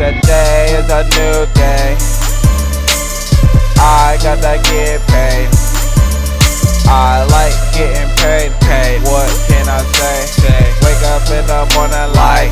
today is a new day. I gotta get paid. I like getting paid, paid. What can I say? Wake up in the morning like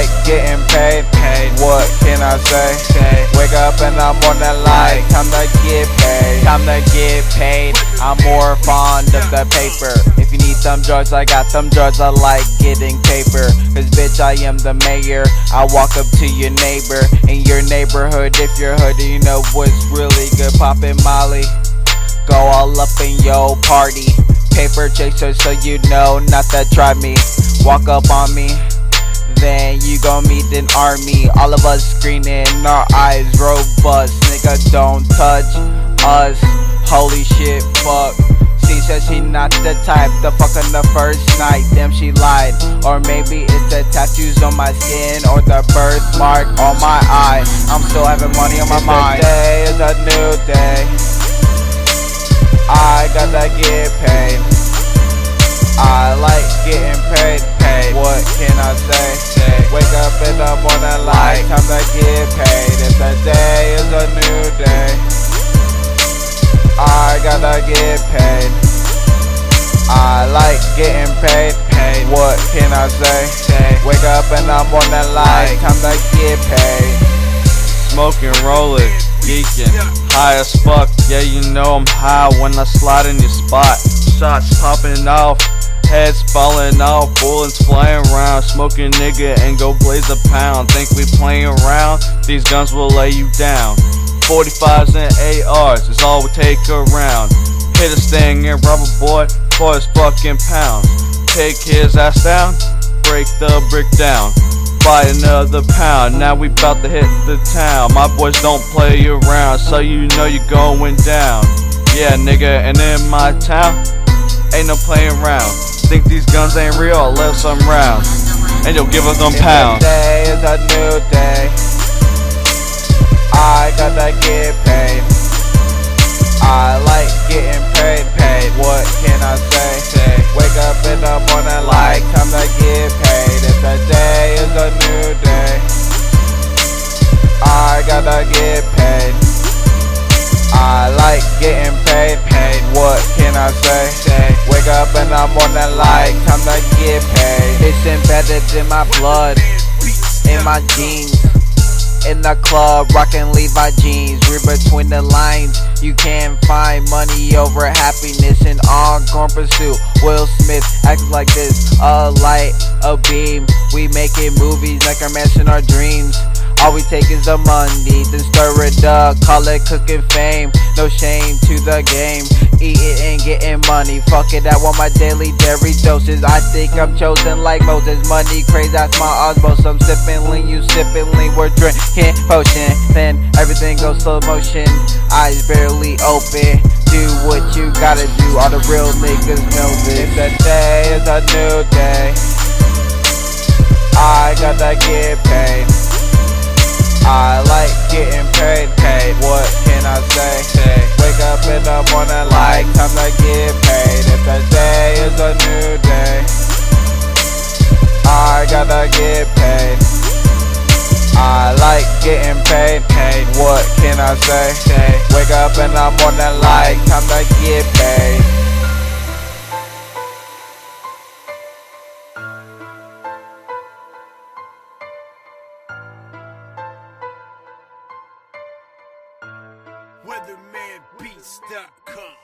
like getting paid, paid. What can I say? say? Wake up in the morning like time to get paid. Time to get paid. I'm more fond of the paper. If you need some drugs, I got some drugs. I like getting paper. Cause bitch, I am the mayor. I walk up to your neighbor in your neighborhood. If you're hood, you know what's really good. Poppin' Molly. Go all up in your party. Paper chaser, so you know not to try me. Walk up on me then you gon' meet an army. All of us screening, our eyes robust. Nigga, don't touch us. Holy shit, fuck. She said she not the type to fuck on the first night. Damn, she lied. Or maybe it's the tattoos on my skin or the birthmark on my eye. I'm still having money on my mind. Today is a new day. I gotta get getting paid, paid. What can I say? say? Wake up and I'm on that like time to get paid. Smoking, rolling, geeking, high as fuck. Yeah, you know I'm high when I slide in your spot. Shots popping off, heads falling off, bullets flying around. Smoking nigga and go blaze a pound. Think we playing around? These guns will lay you down. 45s and ARs is all we take around. Hit a sting and rubber boy for his fucking pounds. Take his ass down, break the brick down. Buy another pound, now we bout to hit the town. My boys don't play around, so you know you're going down. Yeah, nigga, and in my town, ain't no playing around. Think these guns ain't real, I left some rounds. And you'll give us them pounds. Today is a new day. I gotta get I say? Wake up in the morning like time to get paid. It's embedded in my blood, in my genes. In the club, rockin' Levi jeans. Read between the lines. You can't find money over happiness in ongoing pursuit. Will Smith acts like this. A light, a beam. We making movies like our mansion, our dreams. All we take is the money, then stir it up, call it cooking fame. No shame to the game, eating and getting money. Fuck it, I want my daily dairy doses. I think I'm chosen like Moses. Money crazy, that's my osmosis. I'm sipping lean, you sipping lean. We're drinking potion, then everything goes slow motion. Eyes barely open. Do what you gotta do. All the real niggas know this. The day is a new day. I gotta get paid. Up the morning like time to get paid. If the day is a new day, I gotta get paid. I like getting paid, paid. What can I say? say? Wake up in the morning like time to get paid. WeathermanBeats.com.